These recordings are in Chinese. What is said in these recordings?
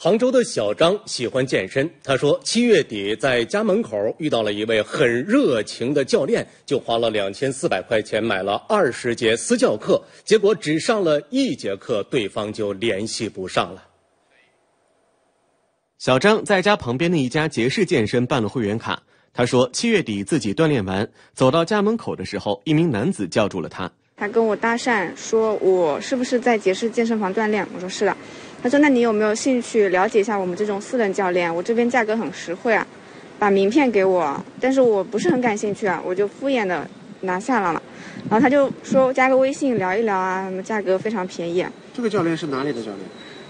杭州的小张喜欢健身，他说七月底在家门口遇到了一位很热情的教练，就花了两千四百块钱买了二十节私教课，结果只上了一节课，对方就联系不上了。小张在家旁边的一家杰士健身办了会员卡，他说七月底自己锻炼完，走到家门口的时候，一名男子叫住了他，他跟我搭讪说：“我是不是在杰士健身房锻炼？”我说：“是的。”他说：“那你有没有兴趣了解一下我们这种私人教练？我这边价格很实惠啊，把名片给我。但是我不是很感兴趣啊，我就敷衍的拿下了嘛。然后他就说加个微信聊一聊啊，什么价格非常便宜。这个教练是哪里的教练？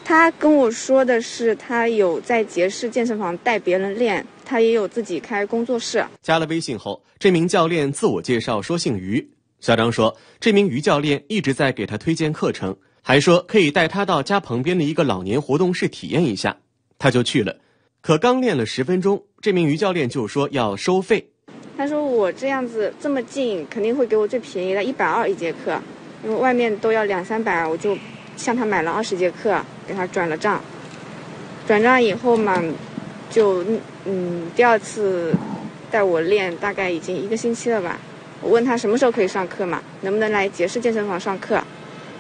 他跟我说的是他有在杰士健身房带别人练，他也有自己开工作室。加了微信后，这名教练自我介绍说姓于。小张说，这名于教练一直在给他推荐课程。还说可以带他到家旁边的一个老年活动室体验一下，他就去了。可刚练了十分钟，这名于教练就说要收费。他说我这样子这么近，肯定会给我最便宜的一百二一节课，因为外面都要两三百，我就向他买了二十节课，给他转了账。转账以后嘛，就嗯第二次带我练，大概已经一个星期了吧。我问他什么时候可以上课嘛，能不能来杰士健身房上课？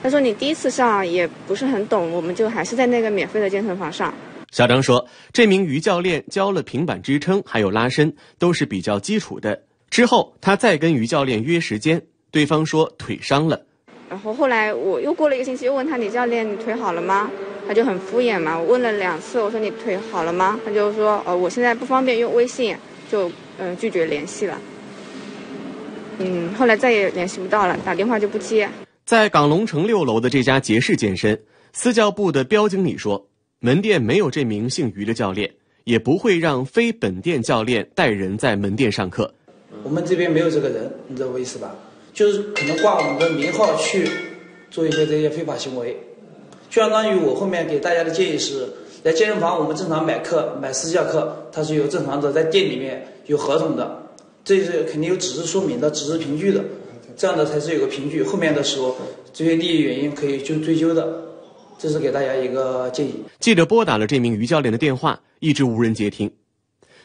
他说：“你第一次上也不是很懂，我们就还是在那个免费的健身房上。”小张说：“这名于教练教了平板支撑，还有拉伸，都是比较基础的。之后他再跟于教练约时间，对方说腿伤了。然后后来我又过了一个星期，又问他：李教练你腿好了吗？他就很敷衍嘛。我问了两次，我说你腿好了吗？他就说：哦，我现在不方便用微信，就嗯拒绝联系了。嗯，后来再也联系不到了，打电话就不接。”在港龙城六楼的这家杰士健身私教部的标经理说，门店没有这名姓于的教练，也不会让非本店教练带人在门店上课。我们这边没有这个人，你知道我意思吧？就是可能挂我们的名号去做一些这些非法行为，就相当于我后面给大家的建议是，在健身房我们正常买课买私教课，它是有正常的在店里面有合同的，这是肯定有纸质说明的、纸质凭据的。这样的才是有个凭据，后面的时候这些利益原因可以就追究的，这是给大家一个建议。记者拨打了这名于教练的电话，一直无人接听。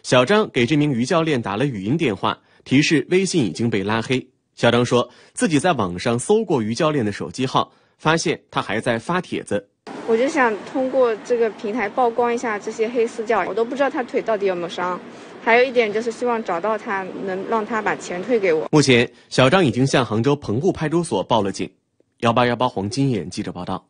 小张给这名于教练打了语音电话，提示微信已经被拉黑。小张说自己在网上搜过于教练的手机号，发现他还在发帖子。我就想通过这个平台曝光一下这些黑私教，我都不知道他腿到底有没有伤。还有一点就是希望找到他，能让他把钱退给我。目前，小张已经向杭州棚户派出所报了警。幺八幺八黄金眼记者报道。